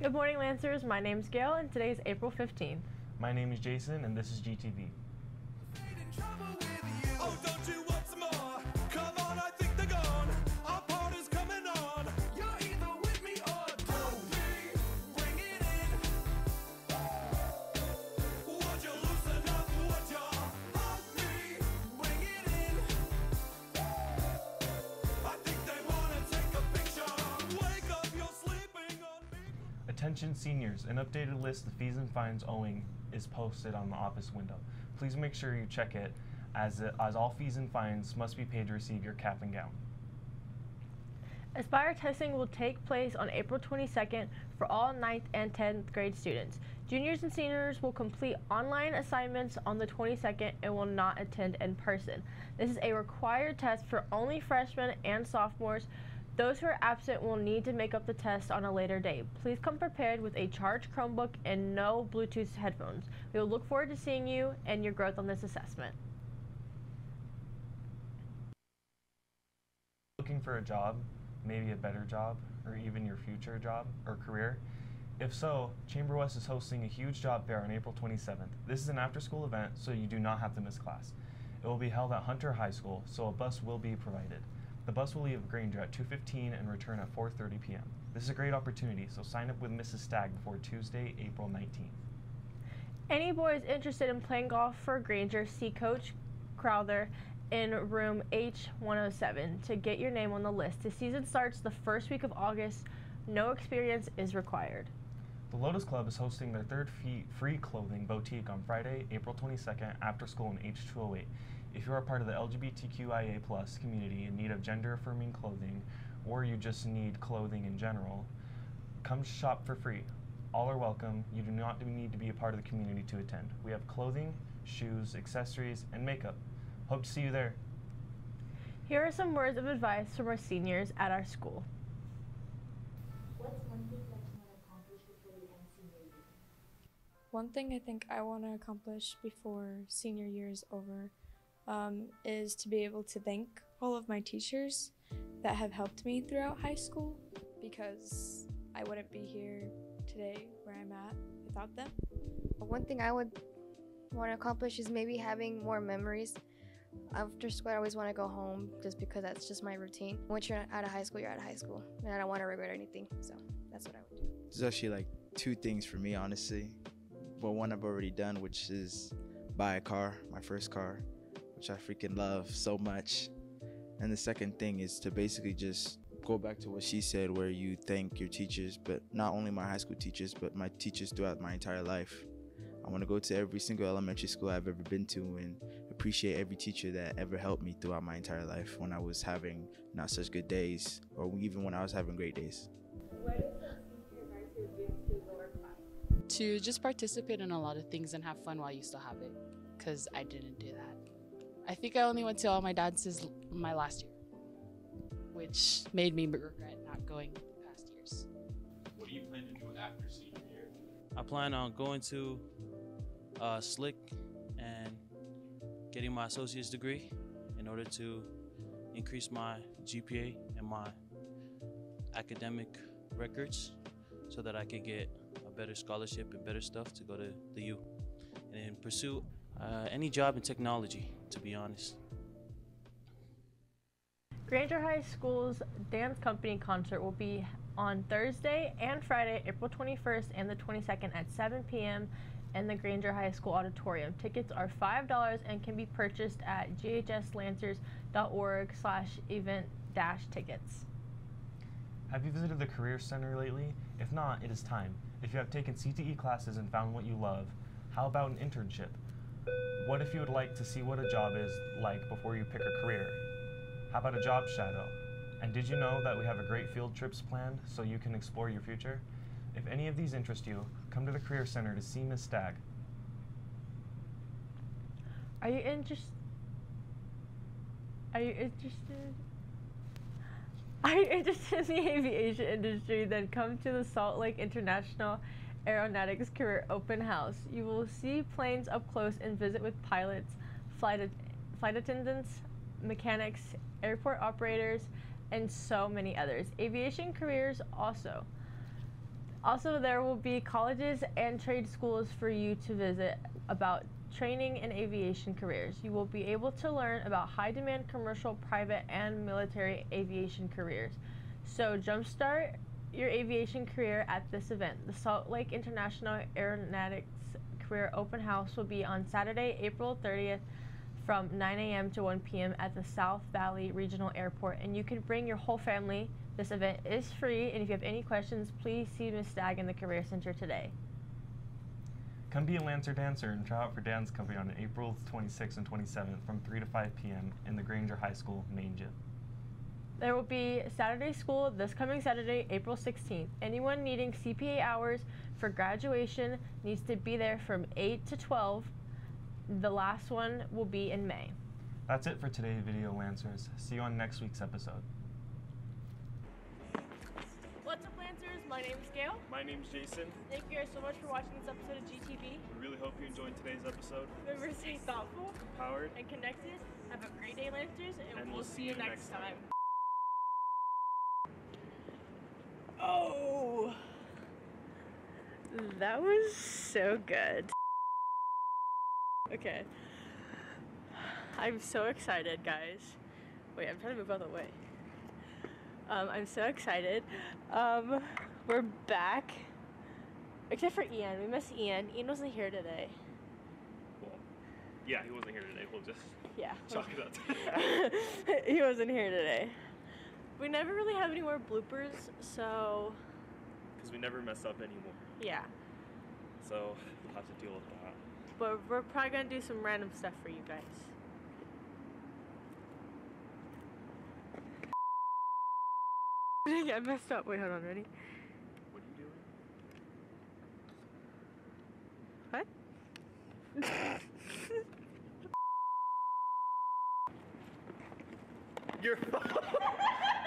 Good morning, Lancers. My name's Gail, and today is April 15th. My name is Jason, and this is GTV. Attention seniors, an updated list of fees and fines owing is posted on the office window. Please make sure you check it as, it, as all fees and fines must be paid to receive your cap and gown. Aspire testing will take place on April 22nd for all 9th and 10th grade students. Juniors and seniors will complete online assignments on the 22nd and will not attend in person. This is a required test for only freshmen and sophomores. Those who are absent will need to make up the test on a later date. Please come prepared with a charged Chromebook and no Bluetooth headphones. We will look forward to seeing you and your growth on this assessment. Looking for a job, maybe a better job, or even your future job or career? If so, Chamber West is hosting a huge job fair on April 27th. This is an after school event, so you do not have to miss class. It will be held at Hunter High School, so a bus will be provided. The bus will leave Granger at 2:15 and return at 4:30 p.m. This is a great opportunity, so sign up with Mrs. Stagg before Tuesday, April 19th. Any boys interested in playing golf for Granger, see Coach Crowther in room H107 to get your name on the list. The season starts the first week of August. No experience is required. The Lotus Club is hosting their third free clothing boutique on Friday, April 22nd, after school in H208. If you are part of the LGBTQIA plus community in need of gender affirming clothing, or you just need clothing in general, come shop for free. All are welcome. You do not need to be a part of the community to attend. We have clothing, shoes, accessories, and makeup. Hope to see you there. Here are some words of advice from our seniors at our school. One thing I think I want to accomplish before senior year is over um, is to be able to thank all of my teachers that have helped me throughout high school because I wouldn't be here today where I'm at without them. One thing I would want to accomplish is maybe having more memories. After school, I always want to go home just because that's just my routine. Once you're out of high school, you're out of high school. And I don't want to regret anything. So that's what I would do. There's actually like two things for me, honestly. But one I've already done, which is buy a car, my first car, which I freaking love so much. And the second thing is to basically just go back to what she said, where you thank your teachers, but not only my high school teachers, but my teachers throughout my entire life. I want to go to every single elementary school I've ever been to and appreciate every teacher that ever helped me throughout my entire life when I was having not such good days, or even when I was having great days. To just participate in a lot of things and have fun while you still have it because i didn't do that i think i only went to all my dances my last year which made me regret not going past years What do you plan to do after senior year? I plan on going to uh, Slick and getting my associate's degree in order to increase my GPA and my academic records so that I could get a better scholarship and better stuff to go to the U and pursue uh, any job in technology, to be honest. Granger High School's dance company concert will be on Thursday and Friday, April 21st and the 22nd at 7 p.m. in the Granger High School auditorium. Tickets are $5 and can be purchased at ghslancers.org slash event dash tickets. Have you visited the Career Center lately? If not, it is time. If you have taken CTE classes and found what you love, how about an internship? What if you would like to see what a job is like before you pick a career? How about a job shadow? And did you know that we have a great field trips planned so you can explore your future? If any of these interest you, come to the Career Center to see Ms. Stagg. Are you interested? Are you interested? Are you interested in the aviation industry? Then come to the Salt Lake International Aeronautics Career Open House. You will see planes up close and visit with pilots, flight, flight attendants, mechanics, airport operators, and so many others. Aviation careers also. Also, there will be colleges and trade schools for you to visit about training and aviation careers. You will be able to learn about high demand commercial, private, and military aviation careers. So, jumpstart your aviation career at this event. The Salt Lake International Aeronautics Career Open House will be on Saturday, April 30th from 9 a.m. to 1 p.m. at the South Valley Regional Airport, and you can bring your whole family. This event is free, and if you have any questions, please see Ms. Stagg in the Career Center today. Come be a Lancer dancer and try out for dance company on April 26th and 27th from 3 to 5 p.m. in the Granger High School main gym. There will be Saturday school this coming Saturday, April 16th. Anyone needing CPA hours for graduation needs to be there from 8 to 12. The last one will be in May. That's it for today, Video Lancers. See you on next week's episode. What's up, Lancers? My name is Gail. My name's Jason. Thank you guys so much for watching this episode of GTV. We really hope you enjoyed today's episode. Remember to stay thoughtful empowered, and connected. Have a great day, Lancers, and, we'll, see you next time. Oh, that was so good. Okay. I'm so excited, guys. Wait, I'm trying to move out of the way. Um, I'm so excited. Um, we're back. Except for Ian. We miss Ian. Ian wasn't here today. Well, yeah, he wasn't here today. We'll just Yeah. chalk it that. he wasn't here today. We never really have any more bloopers, so Because we never mess up anymore. yeah. So we'll have to deal with that. But we're probably gonna do some random stuff for you guys. I messed up. Wait, hold on, ready? What are you doing? What? You're.